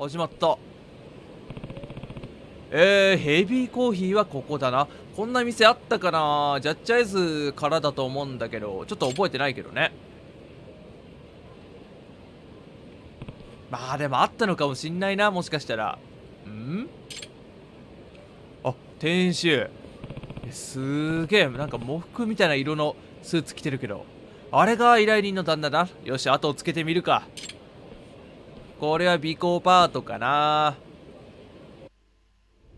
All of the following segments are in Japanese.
始まった。えー、ヘビーコーヒーはここだな。こんな店あったかな。ジャッジアイズからだと思うんだけどちょっと覚えてないけどね。まあでもあったのかもしんないなもしかしたら。ん？あ店主。すげえ。なんか喪服みたいな色のスーツ着てるけど。あれが依頼人の旦那だよし後をつけてみるか。これは尾行パートかな。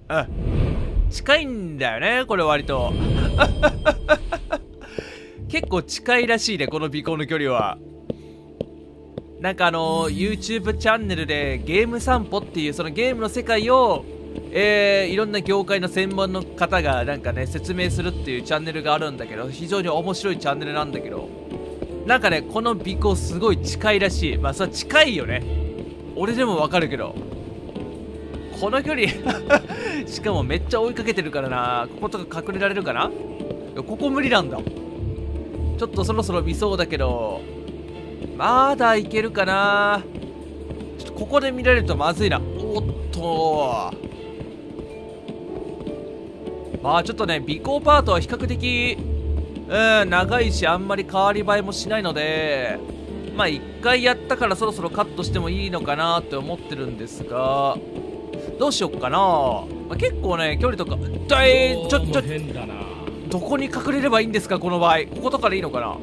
うん。近いんだよねこれ割と。結構近いらしいねこの尾行の距離は。なんかあの YouTube チャンネルでゲーム散歩っていうそのゲームの世界をえー、いろんな業界の専門の方がなんかね説明するっていうチャンネルがあるんだけど非常に面白いチャンネルなんだけど。なんかねこの尾行すごい近いらしい。まあそれは近いよね。俺でもわかるけどこの距離 しかもめっちゃ追いかけてるからな。こことか隠れられるかな？ここ無理なんだ。ちょっとそろそろ見そうだけどまだいけるかな。ちょっとここで見られるとまずいな。おっと。まあちょっとね尾行パートは比較的うん長いしあんまり変わり映えもしないのでまあ1回やったからそろそろカットしてもいいのかなって思ってるんですがどうしよっかな、まあ、結構ね距離とかだいちょちょどこに隠れればいいんですかこの場合。こことかでいいのかな。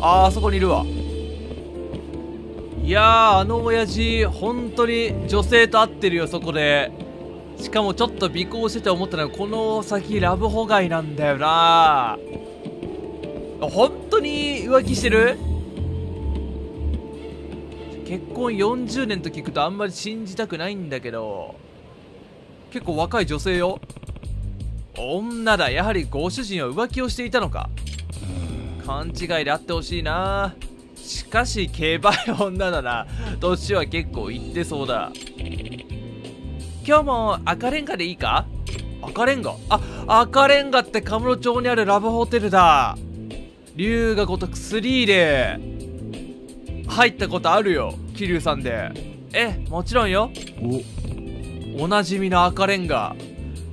あーあそこにいるわ。いやーあの親父本当に女性と会ってるよそこで。しかもちょっと尾行してて思ったのはこの先ラブホ街なんだよな。本当に浮気してる？結婚40年と聞くとあんまり信じたくないんだけど結構若い女性よ。女だ。やはりご主人は浮気をしていたのか。勘違いであってほしいな。しかしケバい女だな。年は結構いってそうだ。今日も赤レンガでいいか？赤レンガ？あ赤レンガってカムロ町にあるラブホテルだ。龍が如く3で入ったことあるよ桐生さんで。えもちろんよ。おおなじみの赤レンガ。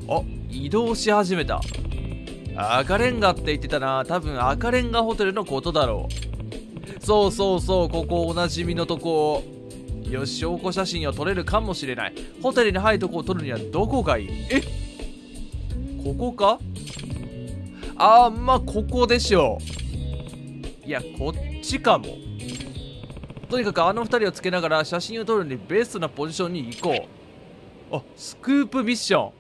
あ移動し始めた。赤レンガって言ってたな。多分赤レンガホテルのことだろう。そうそうそうここおなじみのとこ。よし証拠写真を撮れるかもしれない。ホテルに入るとこを撮るにはどこがいい？えここか？あーまあここでしょう。いやこっちかも。とにかくあの2人をつけながら写真を撮るにベストなポジションに行こうあスクープミッショ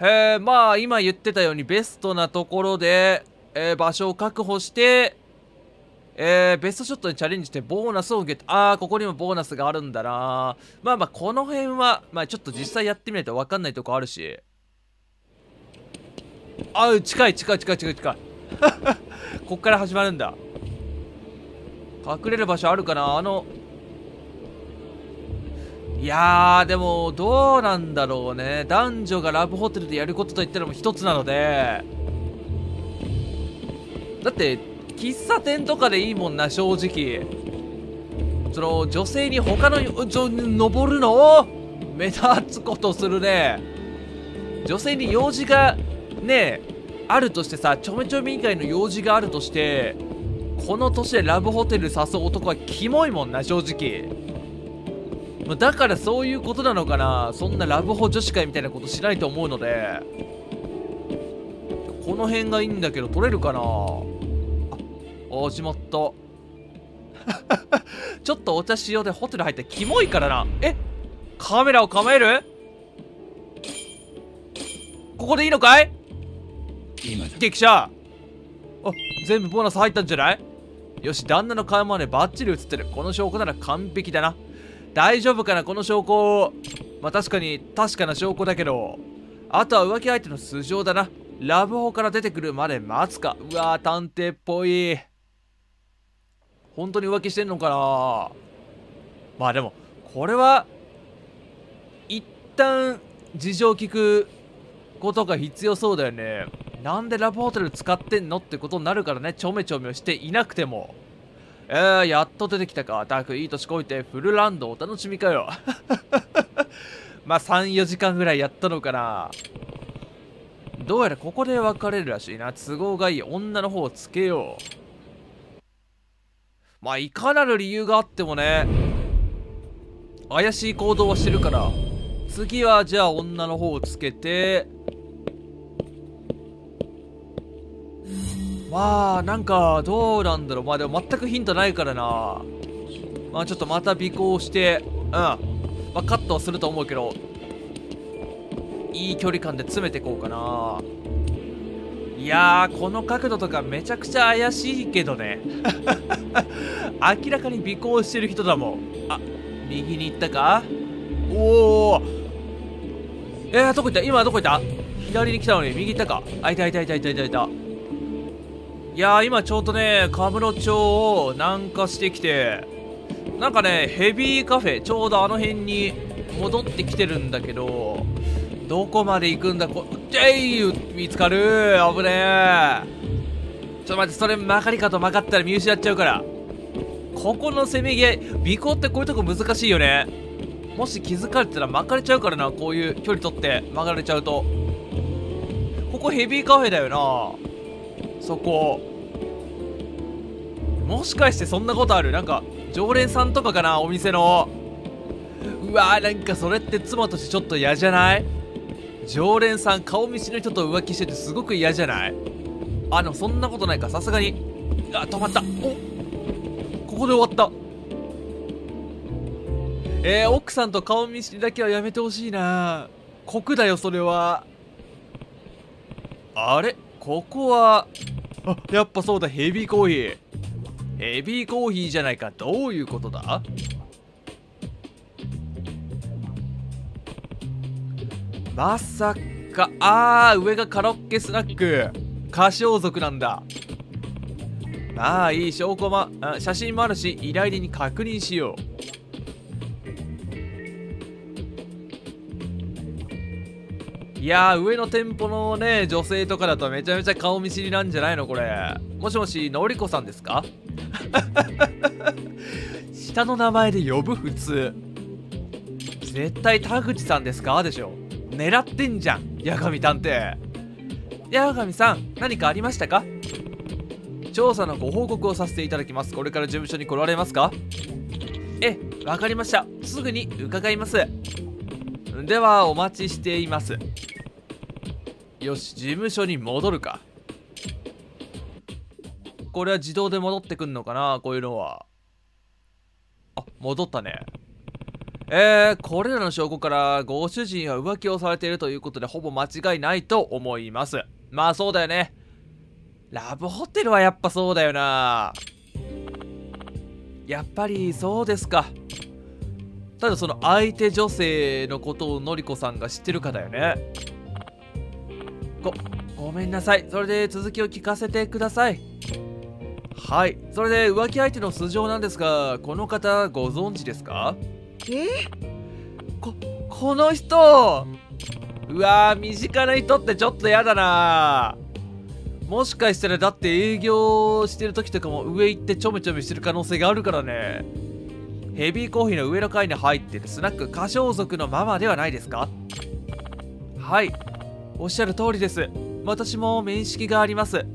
ンへえまあ今言ってたようにベストなところで、えー、場所を確保してえー、ベストショットにチャレンジしてボーナスをゲット。あー、ここにもボーナスがあるんだなまあまあ、この辺は、まあちょっと実際やってみないと分かんないとこあるし。あ、近い近い近い近い近い。こっから始まるんだ。隠れる場所あるかな？あの、いやー、でも、どうなんだろうね。男女がラブホテルでやることといったらも一つなので、だって、喫茶店とかでいいもんな正直。その女性に他の登るのを目立つことするね。女性に用事がねあるとしてさちょめちょめ以外の用事があるとしてこの年でラブホテル誘う男はキモいもんな正直。だからそういうことなのかな。そんなラブホ女子会みたいなことしないと思うので。この辺がいいんだけど取れるかな？始まった。ちょっとお茶しようでホテル入ってキモいからな。え？カメラを構える？ここでいいのかい？激写。あ全部ボーナス入ったんじゃない？よし旦那の顔までバッチリ映ってる。この証拠なら完璧だな。大丈夫かなこの証拠。まあ確かに確かな証拠だけど。あとは浮気相手の素性だな。ラブホから出てくるまで待つか。うわー探偵っぽい。本当に浮気してんのかな。まあでもこれは一旦事情聞くことが必要そうだよね。なんでラブホテル使ってんのってことになるからねちょめちょめをしていなくてもえー、やっと出てきたか。たくいい年こいてフルランドお楽しみかよ。まあ3、4時間ぐらいやったのかな。どうやらここで別れるらしいな。都合がいい女の方をつけよう。まあいかなる理由があってもね、怪しい行動はしてるから、次はじゃあ女の方をつけて、まあなんかどうなんだろう。まあでも全くヒントないからな。まあちょっとまた尾行してうん。まあカットはすると思うけどいい距離感で詰めていこうかな。いやーこの角度とかめちゃくちゃ怪しいけどね。明らかに尾行してる人だもん。あ右に行ったか？おおえー、どこ行った？今どこ行った？左に来たのに右行ったか？あいたいたいたいたいたいた。いやー今ちょうどねカムロ町を南下してきてなんかねヘビーカフェちょうどあの辺に戻ってきてるんだけどどこまで行くんだこジェイ見つかる？危ねえ。ちょっと待ってそれ曲がりかと曲がったら見失っちゃうから。ここのせめぎ合い尾行ってこういうとこ難しいよね。もし気づかれたら巻かれちゃうからなこういう距離取って曲がれちゃうと。ここヘビーカフェだよな。そこ。もしかしてそんなことある？なんか常連さんとかかな？お店の。うわーなんかそれって妻としてちょっと嫌じゃない？常連さん顔見知りの人と浮気しててすごく嫌じゃない？あでもそんなことないか。さすがに。あ止まった。おここで終わった。えー、奥さんと顔見知りだけはやめてほしいな。酷だよそれは。あれ？ここはあやっぱそうだヘビーコーヒー。ヘビーコーヒーじゃないかどういうことだ？まさかあー上がカラオケスナック。歌唱族なんだ。まあいい証拠も写真もあるし依頼人に確認しよう。やー、上の店舗のね、女性とかだとめちゃめちゃ顔見知りなんじゃないのこれ。もしもし、のりこさんですか？下の名前で呼ぶ普通。絶対田口さんですか？でしょ。狙ってんじゃん、八神探偵。八神さん、何かありましたか？調査のご報告をさせていただきます。これから事務所に来られますか？え、わかりました。すぐに伺います。では、お待ちしています。よし事務所に戻るか。これは自動で戻ってくんのかなこういうのは。あ戻ったね。えー、これらの証拠からご主人は浮気をされているということでほぼ間違いないと思います。まあそうだよね。ラブホテルはやっぱそうだよな。やっぱりそうですか。ただその相手女性のことをのりこさんが知ってるかだよね。ご、ごめんなさい。それで続きを聞かせてください。はい。それで浮気相手の素性なんですが、この方ご存知ですか？え？こ、この人うわー、身近な人ってちょっとやだなもしかしたらだって営業してる時とかも上行ってちょめちょめしてる可能性があるからね。ヘビーコーヒーの上の階に入ってるスナック歌唱族のママではないですか？はい。おっしゃる通りです。私も面識があります。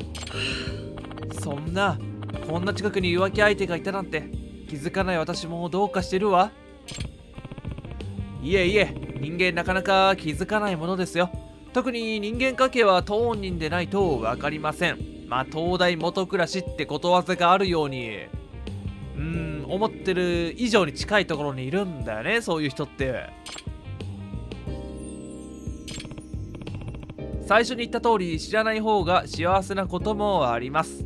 そんなこんな近くに浮気相手がいたなんて気づかない私もどうかしてるわ。いえいえ人間なかなか気づかないものですよ。特に人間関係は当人でないと分かりません。まあ東大元暮らしってことわざがあるように。うん思ってる以上に近いところにいるんだよねそういう人って。最初に言った通り知らない方が幸せなこともあります。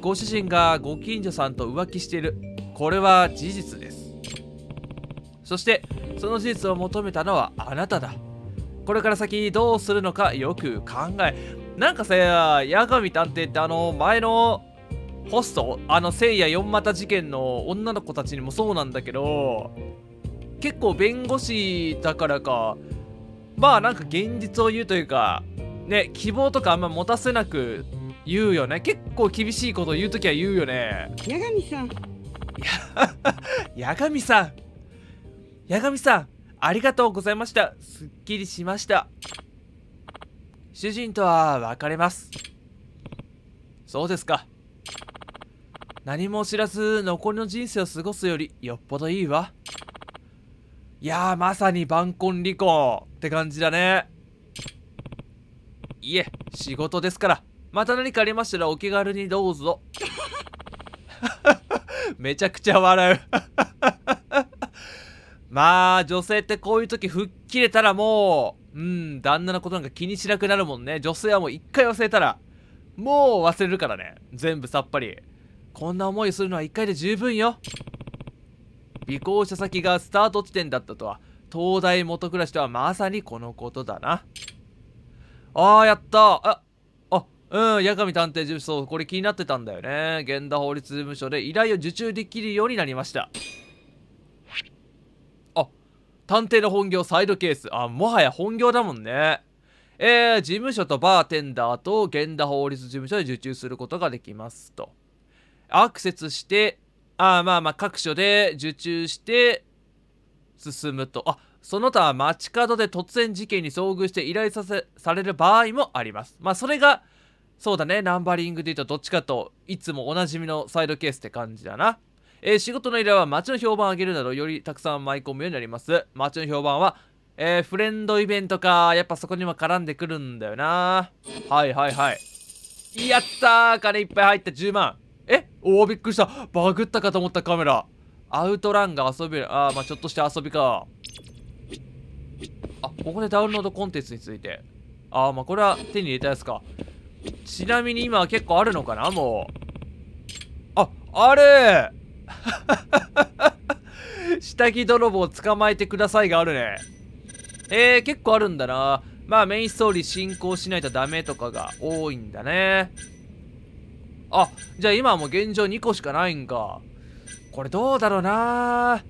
ご主人がご近所さんと浮気している。これは事実です。そしてその事実を求めたのはあなただ。これから先どうするのかよく考えなんかさ八神探偵ってあの前のホストあの聖夜四股事件の女の子たちにもそうなんだけど結構弁護士だからかまあなんか現実を言うというかね希望とかあんま持たせなく言うよね。結構厳しいこと言う時は言うよね。八神さん。八神さん。八神さんありがとうございました。すっきりしました。主人とは別れます。そうですか。何も知らず残りの人生を過ごすよりよっぽどいいわ。いやーまさに晩婚離婚って感じだね。いえ仕事ですから。また何かありましたらお気軽にどうぞ。めちゃくちゃ笑う。まあ女性ってこういう時吹っ切れたらもううん旦那のことなんか気にしなくなるもんね。女性はもう一回忘れたらもう忘れるからね。全部さっぱり。こんな思いするのは一回で十分よ。尾行した先がスタート地点だったとは。東大元暮らしとはまさにこのことだな。あーやった。ああうん八神探偵事務所これ気になってたんだよね。源田法律事務所で依頼を受注できるようになりました。あ探偵の本業サイドケース。あもはや本業だもんね。えー、事務所とバーテンダーと源田法律事務所で受注することができますと。アクセスしてあまあまあ各所で受注して進むと。あその他街角で突然事件に遭遇して依頼させされる場合もあります。まあそれがそうだね。ナンバリングで言うとどっちかといつもおなじみのサイドケースって感じだな。えー、仕事の依頼は街の評判を上げるなどよりたくさん舞い込むようになります。街の評判はえー、フレンドイベントか。やっぱそこにも絡んでくるんだよな。はいはいはい。やったー。金いっぱい入った10万。えおおびっくりした。バグったかと思ったカメラ。アウトランが遊べる。あーまあちょっとした遊びか。あここでダウンロードコンテンツについて。あーまあこれは手に入れたやつか。ちなみに今は結構あるのかなもう。ああれ！下着泥棒捕まえてくださいがあるね。えー、結構あるんだな。まあメインストーリー進行しないとダメとかが多いんだね。あじゃあ今はもう現状2個しかないんか。これどうだろうな。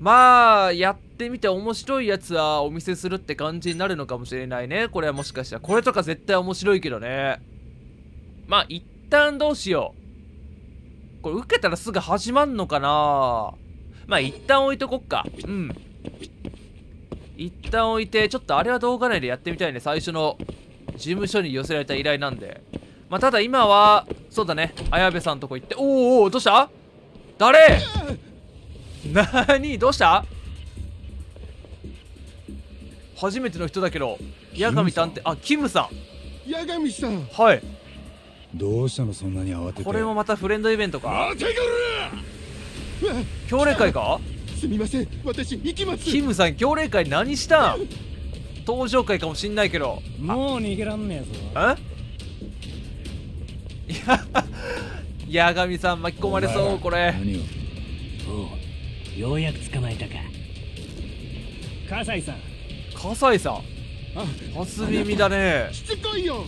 まあやってみて面白いやつはお見せするって感じになるのかもしれないね。これはもしかしたら。これとか絶対面白いけどね。まあ一旦どうしよう。これ受けたらすぐ始まんのかな。まあ一旦置いとこっか。うん。一旦置いてちょっとあれは動画内でやってみたいね。最初の事務所に寄せられた依頼なんで。まあただ今はそうだね。綾部さんとこ行って。おーおおどうした？誰？なにどうした？初めての人だけど八神探偵あキムさん。八神さん。はい。どうしたのそんなに慌てて。これもまたフレンドイベントか？待てくれ協励会か？すみません。私行きます。キムさん協励会何したん？登場会かもしんないけど。もう逃げらんねえぞ。え？い や八神さん巻き込まれそうこれ。何を？おう。ようやく捕まえたか。葛西さん。葛西さん？あ初耳だね。しつこいよ。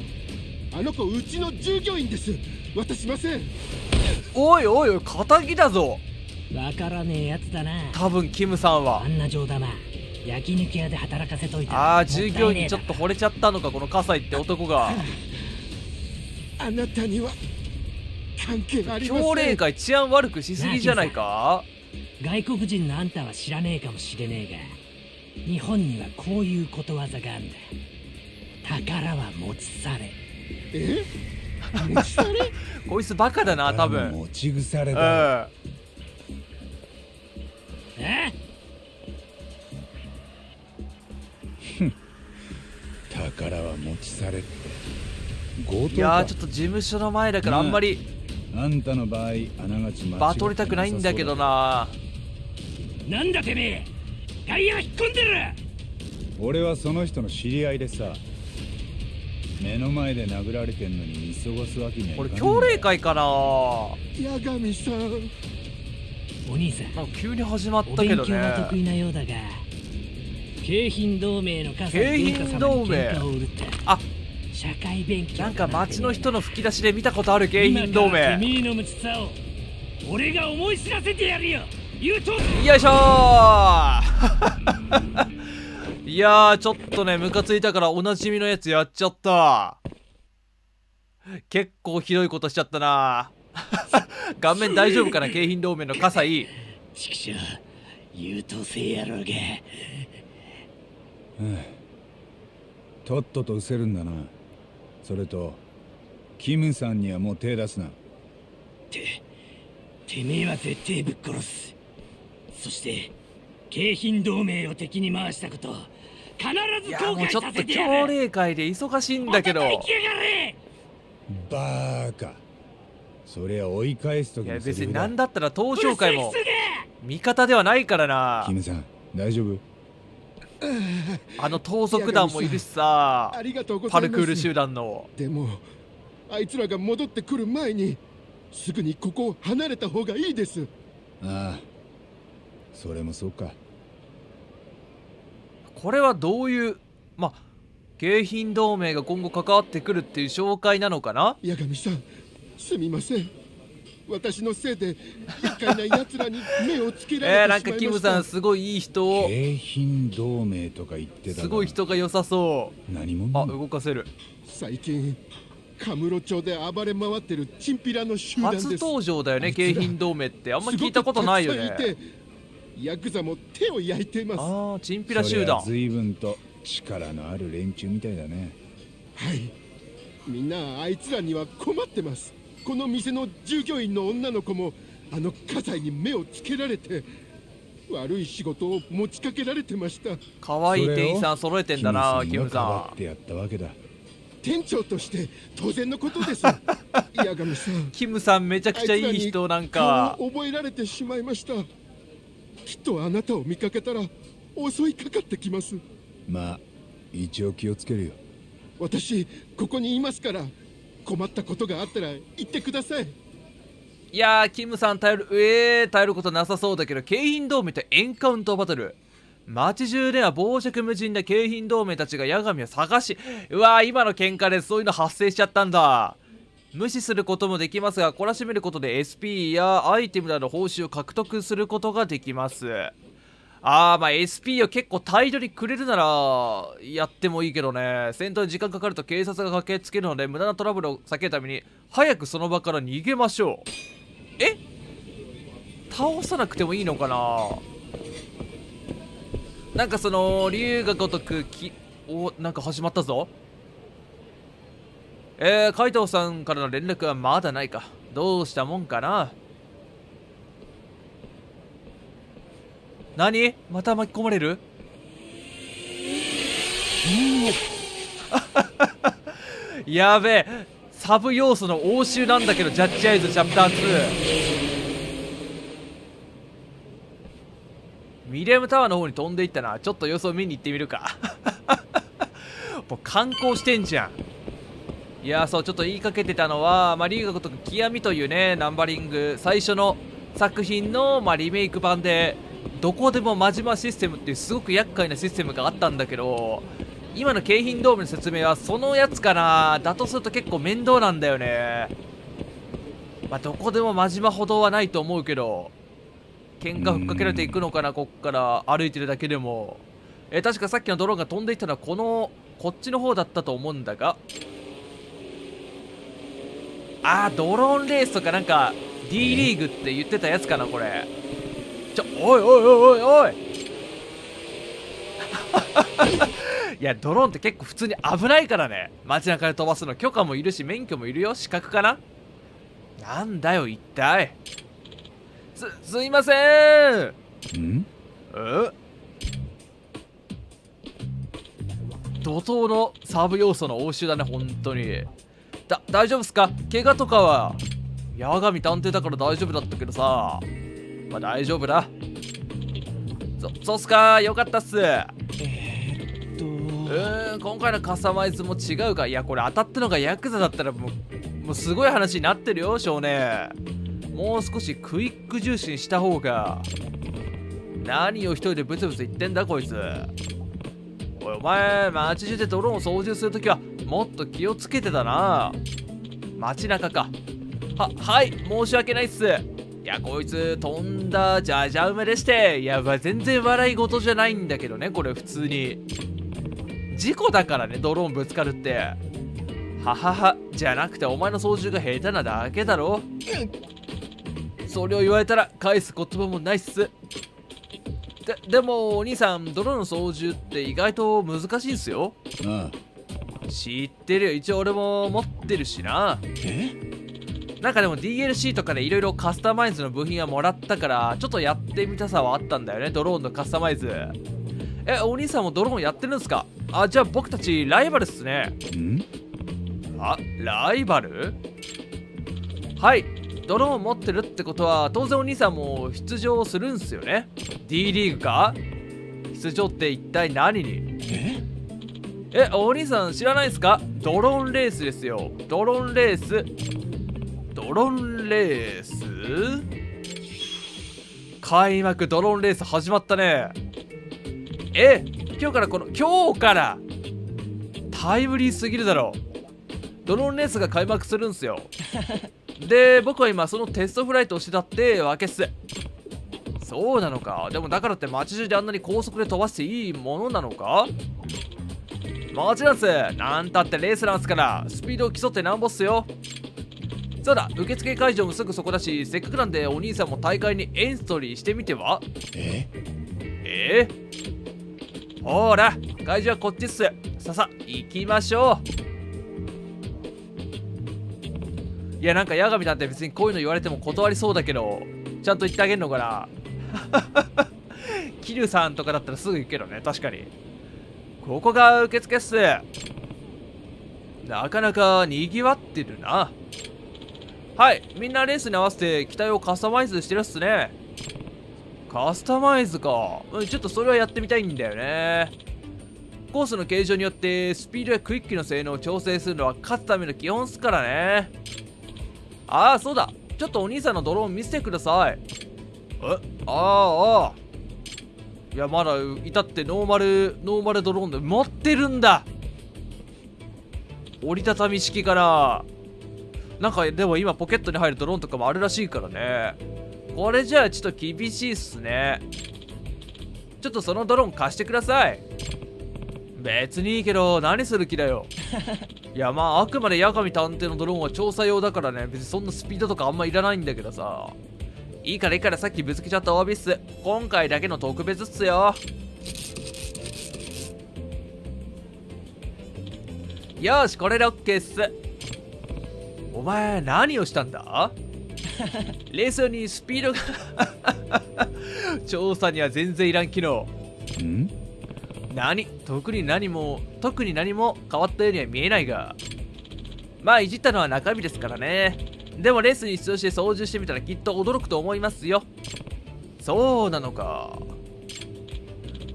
あの子うちの従業員です。渡しません。おいおいおい仇だぞ。わからねえやつだな。多分キムさんは。あんな冗談は。焼肉屋で働かせといたああ従業員にちょっと惚れちゃったのかこの葛西って男が。あなたには関係ありません。会治安悪くしすぎじゃないか？外国人のあんたは知らねえかもしれねえが日本にはこういうことわざがあんだ。宝は持ち去れ。え？持ち去れ？こいつバカだな 多分。持ち腐れうんだえ？宝は持ち去れって。強盗いやちょっと事務所の前だからあんまりあんたの場合あながちバトりたくないんだけどな。なんだてめえ。外野引っ込んでる。俺はその人の知り合いでさ。目の前で殴られてんのに見過ごすわけにはいかこれない会かな。八神さん。お兄さん急に始まっおたけど勉強は得ね意なようだが。京浜同盟の笠京井浜文化様に同盟喧嘩を売るって。あ社会勉強。なんか街の人の吹き出しで見たことある京浜同今からて盟めえの無知さを俺が思い知らせてやるよ。言うとよいしょー。いやーちょっとねムカついたからおなじみのやつやっちゃった。結構ひどいことしちゃったな。顔面大丈夫かな京浜同盟の葛西。畜生優等生野郎が。とっとと失せるんだなそれとキムさんにはもう手出すな。ててめえは絶対ぶっ殺す。そして京浜同盟を敵に回したこと必いやず後悔もうちょっとさせてやる朝礼会で忙しいんだけど。また生きやがれバーカ。そりゃ追い返す時いや別に何だったら東証会も味方ではないからな。キムさん大丈夫？あの盗賊団もいるしさありがとうござパルクール集団の。でもあいつらが戻ってくる前にすぐにここを離れた方がいいです。ああそれもそうか。これはどういうまあ京浜同盟が今後関わってくるっていう紹介なのかな？八神さんすみません私のせいで厄介な奴らに目をつけらえー、なんかれてしまいました。キムさんすごいいい人を。京浜同盟とか言ってたがすごい人が良さそう。何者？あ動かせる。最近カムロ町で暴れ回ってるチンピラの集団です。初登場だよねあいつら。京浜同盟ってあんま聞いたことないよね。ヤクザも手を焼いています。はああチンピラ集団。随分と力のある連中みたいだね。い。みんなあいつらには困ってますこの店の従業員の女の子もあの火災に目をつけられて悪い仕事を持ちかけられてました。可愛い店員さん揃えてんだなキムさん。ってやったわけだ。店長として当然のことです。八神さん。キムさんめちゃくちゃいい人なんか。覚えられてしまいました。きっとあなたを見かけたら襲いかかってきます。まあ一応気をつけるよ。私ここにいますから困ったことがあったら言ってください。いやーキムさん頼るえー、頼ることなさそうだけど京浜同盟とエンカウントバトル。街中では傍若無人な京浜同盟たちが八神を探しうわー今の喧嘩でそういうの発生しちゃったんだ。無視することもできますが懲らしめることで SP やアイテムなどの報酬を獲得することができます。あーまあ SP を結構大量にくれるならやってもいいけどね。戦闘に時間かかると警察が駆けつけるので無駄なトラブルを避けるために早くその場から逃げましょう。え？倒さなくてもいいのかな？なんかその竜が如くきおなんか始まったぞ。えー、海藤さんからの連絡はまだないか。どうしたもんかな？何？また巻き込まれる？やべえ。サブ要素の応酬なんだけどジャッジアイズチャプター2ミレムタワーの方に飛んでいったな。ちょっと様子を見に行ってみるか。もう観光してんじゃん。いやそうちょっと言いかけてたのは、まあ、リーガとか極みというねナンバリング。最初の作品の、まあ、リメイク版でどこでも真島システムっていうすごく厄介なシステムがあったんだけど今の京浜ドームの説明はそのやつかな。だとすると結構面倒なんだよね。まあどこでも真島ほどはないと思うけど喧嘩ふっかけられていくのかなこっから歩いてるだけでも。え確かさっきのドローンが飛んでいったのはこのこっちの方だったと思うんだが。あードローンレースとかなんか D リーグって言ってたやつかなこれちょおいおいおいおいおい。いやドローンって結構普通に危ないからね。街中で飛ばすの許可もいるし免許もいるよ。資格かな？なんだよ一体。すすいません。ん？え？怒涛のサーブ要素の応酬だね本当に。だ大丈夫っすか？怪我とかは八神探偵だから大丈夫だったけどさまあ大丈夫だ。そそうっすか。よかったっす。えーっと。うーん今回のカスタマイズも違うか。いやこれ当たったのがヤクザだったらもうもうすごい話になってるよ少年。もう少しクイック重視にした方が。何を一人でブツブツ言ってんだこいつ。おいお前街中でドローンを操縦するときはもっと気をつけてたな。街中か。ははい申し訳ないっすいやこいつ飛んだじゃじゃ馬でしていやまあ全然笑い事じゃないんだけどねこれ普通に。事故だからねドローンぶつかるって。はははじゃなくてお前の操縦が下手なだけだろ。それを言われたら返す言葉もないっす。ででもお兄さんドローンの操縦って意外と難しいんすよ。あ知ってるよ。一応俺も持ってるしな。え？なんかでも DLC とかでいろいろカスタマイズの部品はもらったからちょっとやってみたさはあったんだよね。ドローンのカスタマイズ。えお兄さんもドローンやってるんですか？あじゃあ僕たちライバルっすね。ん？あライバル？はい。ドローン持ってるってことは当然お兄さんも出場するんすよね。D リーグか？出場って一体何に？え？えお兄さん知らないですか？ドローンレースですよ。ドローンレースドローンレース？開幕ドローンレース始まったね。え今日からこの今日から？タイムリーすぎるだろ。ドローンレースが開幕するんすよ。で僕は今そのテストフライトをしてたってわけっす。そうなのか？でもだからって街中であんなに高速で飛ばしていいものなのか？もちろんっす。なんたってレースなんすからスピードを競ってなんぼっすよそうだ受付会場もすぐそこだしせっかくなんでお兄さんも大会にエントリーしてみては？え？え？ー、ほら会場はこっちっす。ささ行きましょう。いやなんか八神なんて別にこういうの言われても断りそうだけどちゃんと言ってあげんのかな？桐生さんとかだったらすぐ行くけどね確かに。ここが受付っす。なかなかにぎわってるなはいみんなレースに合わせて機体をカスタマイズしてるっすね。カスタマイズか。うんちょっとそれはやってみたいんだよね。コースの形状によってスピードやクイックの性能を調整するのは勝つための基本っすからね。ああそうだ。ちょっとお兄さんのドローン見せてください。え？ああああいやまだいたってノーマルノーマルドローンで持ってるんだ。折りたたみ式からなんかでも今ポケットに入るドローンとかもあるらしいからね。これじゃあちょっと厳しいっすね。ちょっとそのドローン貸してください。別にいいけど何する気だよ。いやまああくまで八神探偵のドローンは調査用だからね。別にそんなスピードとかあんまいらないんだけどさ。いいからいいからさっきぶつけちゃったお詫びっす今回だけの特別っすよ。よしこれで OK っすお前何をしたんだ？レース用にスピードが。調査には全然いらん機能。ん？何？特に何も特に何も変わったようには見えないが。まあいじったのは中身ですからね。でもレースに出場して操縦してみたらきっと驚くと思いますよ。そうなのか。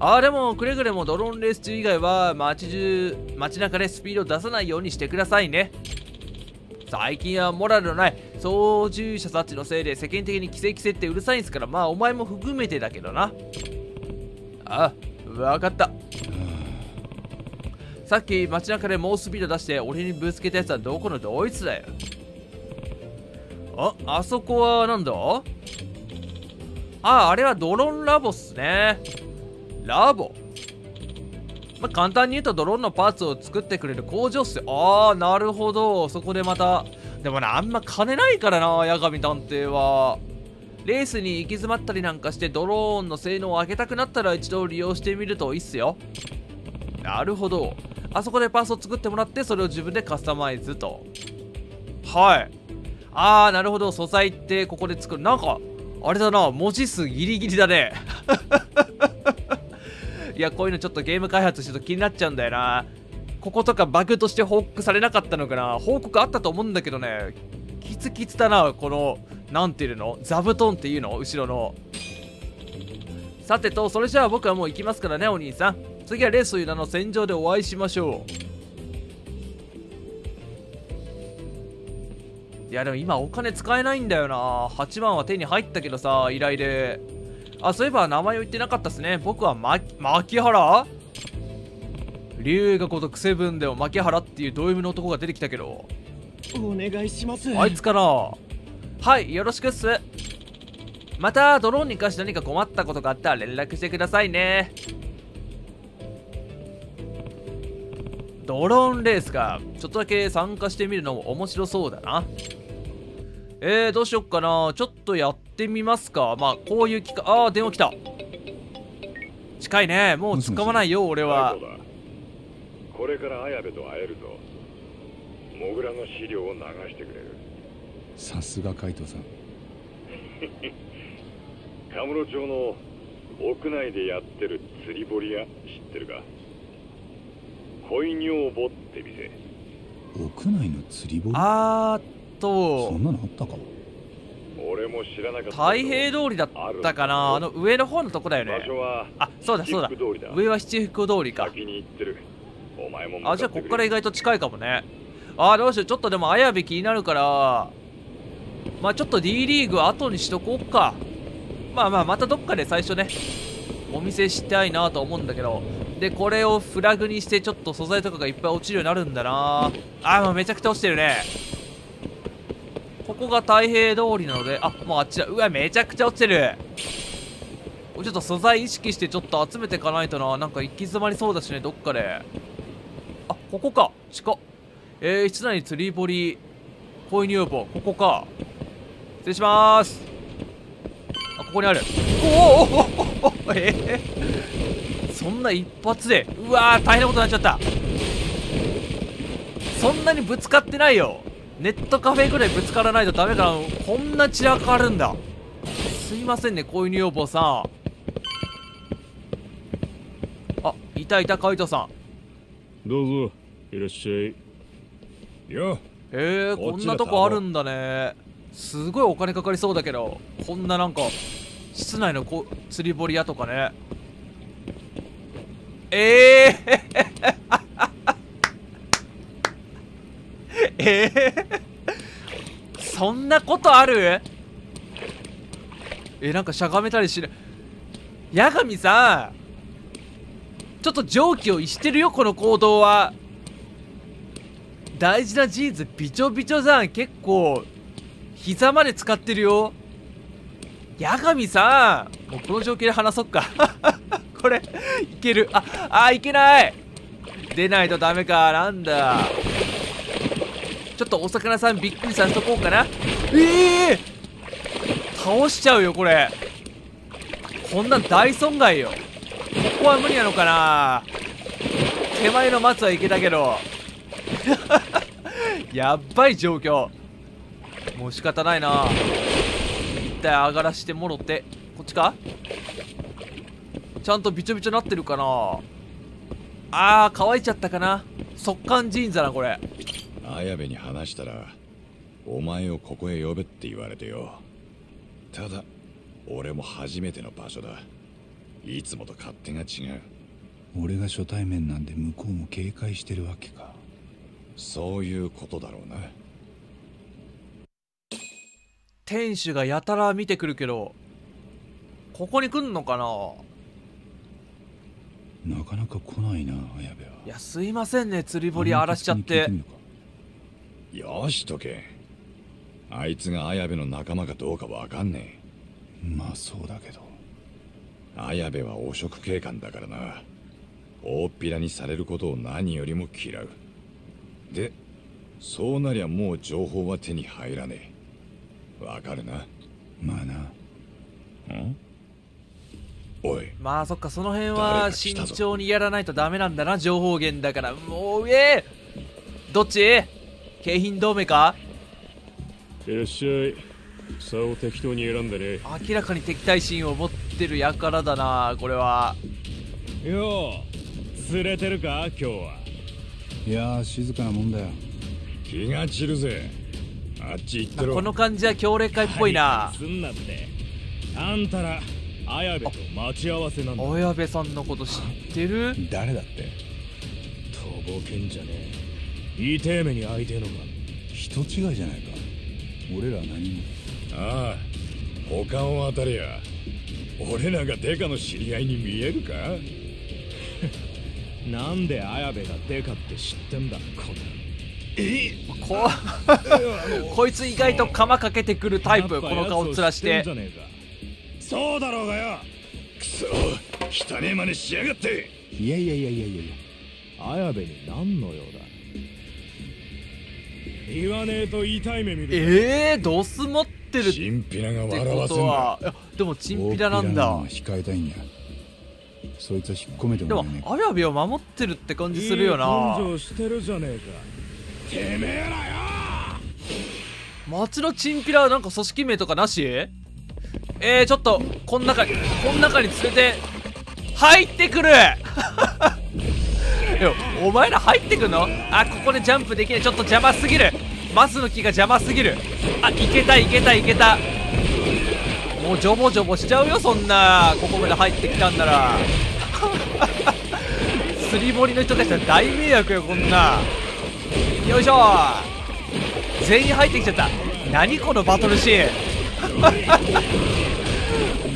あーでもくれぐれもドローンレース中以外は街中街中でスピードを出さないようにしてくださいね最近はモラルのない。操縦者たちのせいで世間的に規制規制ってうるさいんすからまあお前も含めてだけどな。あわかった。さっき街中で猛スピード出して俺にぶつけたやつはどこのドイツだよ。ああそこはなんだ？ああれはドローンラボっすね。ラボ？まあ、簡単に言うとドローンのパーツを作ってくれる工場っすよ。ああなるほど。そこでまたでもなあんま金ないからな八神探偵は。レースに行き詰まったりなんかしてドローンの性能を上げたくなったら一度利用してみるといいっすよ。なるほど。あそこでパーツを作ってもらってそれを自分でカスタマイズと。はい。ああなるほど。素材ってここで作る。なんかあれだな。文字数ギリギリだね。いやこういうのちょっとゲーム開発してると気になっちゃうんだよな。こことかバグとして報告されなかったのかな。報告あったと思うんだけどね。キツキツだなこのなんていうの？座布団っていうの？後ろの。さてとそれじゃあ僕はもう行きますからねお兄さん。次はレースという名の戦場でお会いしましょう。いやでも今お金使えないんだよな。8万は手に入ったけどさ依頼で。あそういえば名前を言ってなかったっすね。僕はま牧原？龍が如くセブンでも牧原っていうド M の男が出てきたけど。お願いします。あいつかな？はいよろしくっす。またドローンに関して何か困ったことがあったら連絡してくださいね。ドローンレースか。ちょっとだけ参加してみるのも面白そうだなえー、どうしよっかな。ちょっとやってみますか。まあこういう機会ああ電話来た。近いね。もう使わないよ俺は。これから綾部と会えるぞモグラの資料を流してくれる。さすがカイトさん。カムロ町の屋内でやってる釣り堀屋知ってるか？恋女房って店。屋内の釣り堀？あーっとそんなのあったか俺も知らなかった太平通りだったかな？あの上の方のとこだよね。場所はあそうだそうだ。七福通りだ。上は七福通りか。先に行ってる。お前も向かあじゃあこっから意外と近いかもね。あーどうしよう。ちょっとでも綾部気になるから。まあちょっと D リーグ後にしとこうか。まあまあまたどっかで最初ねお見せしたいなと思うんだけど。でこれをフラグにしてちょっと素材とかがいっぱい落ちるようになるんだな。あーもうめちゃくちゃ落ちてるねここが太平通りなのであもうあっちだ。うわめちゃくちゃ落ちてる。ちょっと素材意識してちょっと集めていかないとな。なんか行き詰まりそうだしねどっかで。あここか。近っ。えー、室内に釣り堀。恋女房。ここか。失礼します。あここにある。おおおおおおえー、そんな一発で。うわー大変なことになっちゃった。そんなにぶつかってないよ。ネットカフェぐらいぶつからないとダメかな。こんな散らかるんだ。すいませんね恋女房さん。あいたいたカイトさん。どうぞいらっしゃい。よ。えー、こっちだこんなとこあるんだね。すごいお金かかりそうだけどこんななんか室内のこ釣り堀屋とかね。ええー、えー、そんなことある？えなんかしゃがめたりしない？八神さんちょっと常軌を逸してるよこの行動は。大事なジーンズびちょびちょじゃん。結構膝まで使ってるよ。八神さんもうこの状況で話そっか。これいける。ああいけない。出ないとダメか。なんだ。ちょっとお魚さんびっくりさせとこうかな。ええ倒しちゃうよこれ。こんなん大損害よ。ここは無理なのかな。手前の松はいけたけど。やっばい状況。もう仕方ないな。一体上がらしてもろて。こっちか？ちゃんとびちょびちょなってるかな。あー乾いちゃったかな。速乾ジーンズだなこれ。綾部に話したらお前をここへ呼べって言われてよ。ただ俺も初めての場所だ。いつもと勝手が違う。俺が初対面なんで向こうも警戒してるわけか。そういうことだろうな。店主がやたら見てくるけどここに来んのかな？なかなか来ないな綾部は。いやすいませんね釣り堀荒らしちゃってよしとけ。あいつが綾部の仲間かどうかわかんねまあそうだけど。え綾部は汚職警官だからな。大っぴらにされることを何よりも嫌う。でそうなりゃもう情報は手に入らねえ。わかるな。まあな。ん？おい。まあそっかその辺誰は慎重にやらないとダメなんだな情報源だから。もうえー、どっち？京浜同盟か？いらっしゃい。草を適当に選んでね。明らかに敵対心を持ってる輩だなこれは。よう釣れてるか今日は。いやー静かなもんだよ。気が散るぜ。あっち行ってろ。この感じは協力会っぽいな。すんなって。あんたら綾部と待ち合わせなんだ。親部さんのこと知ってる？誰だって。とぼけんじゃねえ痛え目に遭いてえのか人違いじゃないか。俺ら何も。ああ他を当たりゃ俺らがデカの知り合いに見えるか？なんで綾部がデカって知ってんだこのこ こいつ意外と釜かけてくるタイプこの顔つらして。そうだろうがよ。くそ汚ねえ真似しやがって。いやいやいやいやいやいや。綾部に何の用だ言わねえと痛い目見る。ええー、ドス持ってるチンピラが笑こわせんだ。でもチンピラなんだ。控えたいんや。そいつは引っ込めてでももらえね。綾部を守ってるって感じするよな。いい根性してるじゃねえか。てめえらよ。町のチンピラはなんか組織名とかなし？えー、ちょっとこん中にこん中に連れて入ってくる お前ら入ってくんの？あここでジャンプできない。ちょっと邪魔すぎる。マスの木が邪魔すぎる。あいけたいけたいけた。もうジョボジョボしちゃうよそんな。ここまで入ってきたんなら。釣り堀の人たちは大迷惑よこんな。よいしょ。全員入ってきちゃった。何このバトルシーン。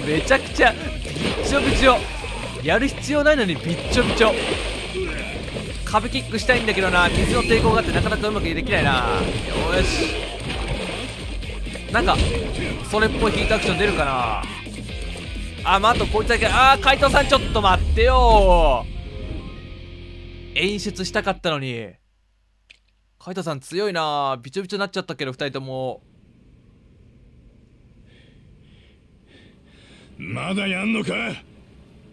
めちゃくちゃびっちょびちょ。やる必要ないのにびっちょびちょ。壁キックしたいんだけどな。水の抵抗があってなかなかうまくできないな。よし。なんかそれっぽいヒートアクション出るかな。あまああとこいつだけ。あー海藤さんちょっと待ってよ。演出したかったのに。海藤さん強いな。びちょびちょになっちゃったけど2人とも。まだやんのか？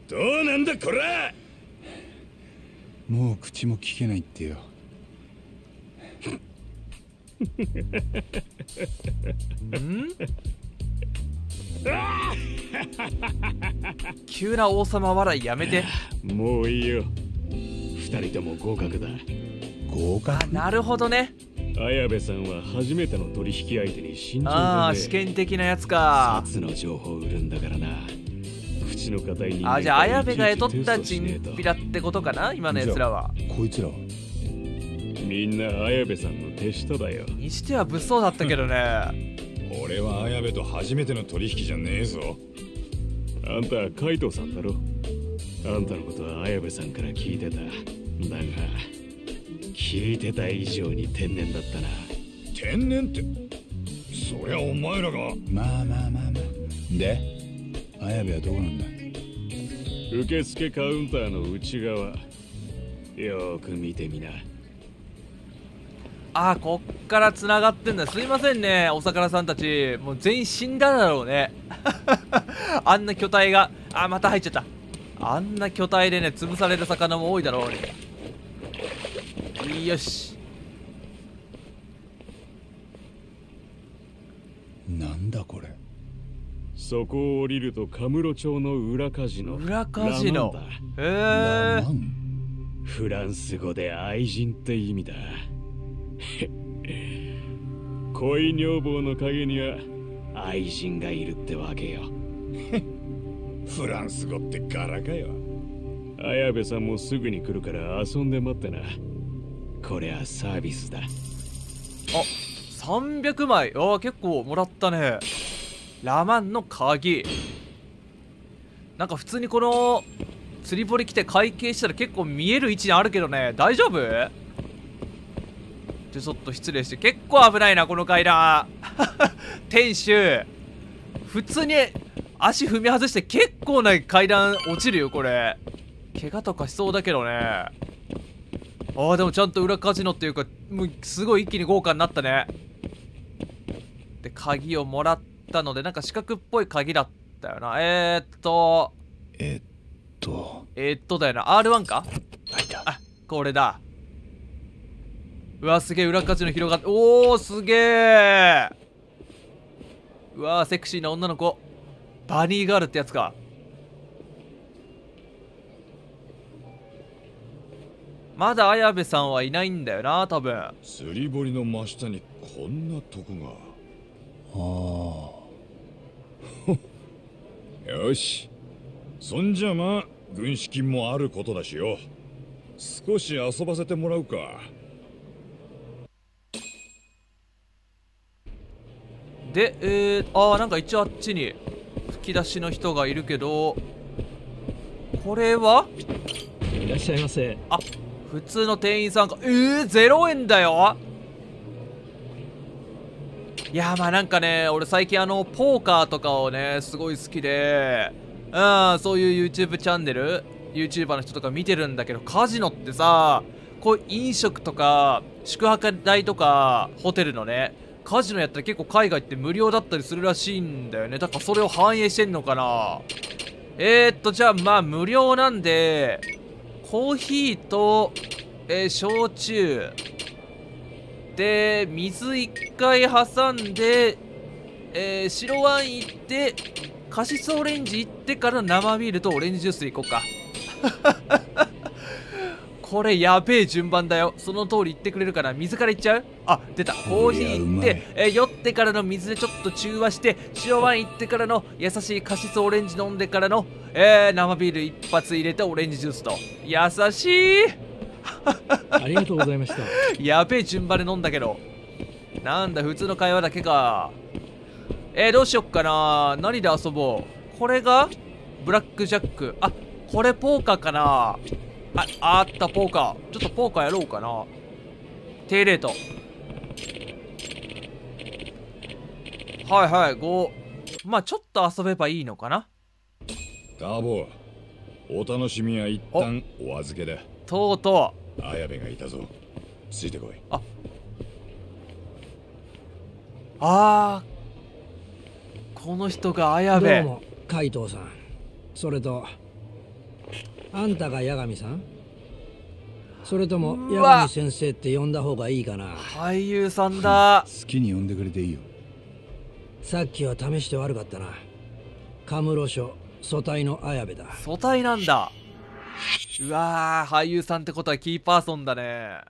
どうなんだこら！もう口も聞けないってよ。ん？急な王様笑いやめて。もういいよ。二人とも合格だ。合格？あなるほどね。綾部さんは初めての取引相手に慎重ああ試験的なやつか。札の情報を売るんだからなあじゃあ綾部が雇ったチンピラってことかな？今のやつらは。こいつらは。みんな綾部さんの手下だよ。にしては物騒だったけどね。俺は綾部と初めての取引じゃねえぞ。あんた海藤さんだろ。あんたのことは綾部さんから聞いてた。だが聞いてた以上に天然だったな。天然って？そりゃお前らが。まあまあまあまあ。で綾部はどこなんだ？受付カウンターの内側。よく見てみな。あこっから繋がってんだ。すいませんねお魚さんたち。もう全員死んだだろうね。あんな巨体が。あまた入っちゃった。あんな巨体でね潰される魚も多いだろうね。よしなんだこれそこを降りるとカムロ町の裏カジノ。裏カジノ？ラマンだ。へえ。フランス語で愛人って意味だ。恋女房の陰には愛人がいるってわけよ。フランス語って柄かよ綾部さんもすぐに来るから遊んで待ってな。これはサービスだ。あ300枚。あー結構もらったねラマンの鍵なんか普通にこの釣り堀来て会計したら結構見える位置にあるけどね。大丈夫？ちょっと失礼して。結構危ないなこの階段。店主。普通に足踏み外して結構な階段落ちるよこれ。怪我とかしそうだけどね。あーでもちゃんと裏カジノっていうかもうすごい一気に豪華になったね。で鍵をもらってたのでなんか四角っぽい鍵だったよな。えー、っと。えっと。えー、っとだよな。R1 か？あいたあこれだ。うわすげえ裏カジノ広がっておおすげえ。うわセクシーな女の子。バニーガールってやつか。まだ綾部さんはいないんだよな多分。釣り堀の真下にこんなとこあがよし。そんじゃまあ軍資金もあることだしよ。少し遊ばせてもらうか。でえー、あーなんか一応あっちに吹き出しの人がいるけどこれは？いらっしゃいませ。あ普通の店員さんか。えー、0円だよいやまあなんかね俺最近あのポーカーとかをねすごい好きでうんそういう YouTube チャンネル YouTuber の人とか見てるんだけどカジノってさこう飲食とか宿泊代とかホテルのねカジノやったら結構海外って無料だったりするらしいんだよね。だからそれを反映してんのかな。えー、っとじゃあまあ無料なんでコーヒーと、えー焼酎。で水1回挟んで、えー白ワイン行ってカシスオレンジ行ってから生ビールとオレンジジュース行こうか。これやべえ順番だよ。その通り言ってくれるかな水からいっちゃう？あ出た。コーヒー行って、えー酔ってからの水でちょっと中和して白ワイン行ってからの優しいカシスオレンジ飲んでからの、えー生ビール一発入れてオレンジジュースと。優しい ありがとうございました。やべえ順番で飲んだけど。なんだ普通の会話だけか。えー、どうしよっかな。何で遊ぼう。これがブラックジャック。あこれポーカーかな。ああったポーカー。ちょっとポーカーやろうかな。低レート。はいはい5まあちょっと遊べばいいのかな。ターボお楽しみは一旦お預けだとうと綾部がいたぞ。ついてこい。うあー。この人が綾部。どうも海藤さん。それとあんたが八神さん？それとも八神先生って呼んだ方がいいかな？俳優さんだ。好きに呼んでくれていいよ。さっきは試して悪かったな。カムロ署組対の綾部だ。素体なんだうわー俳優さんってことはキーパーソンだね。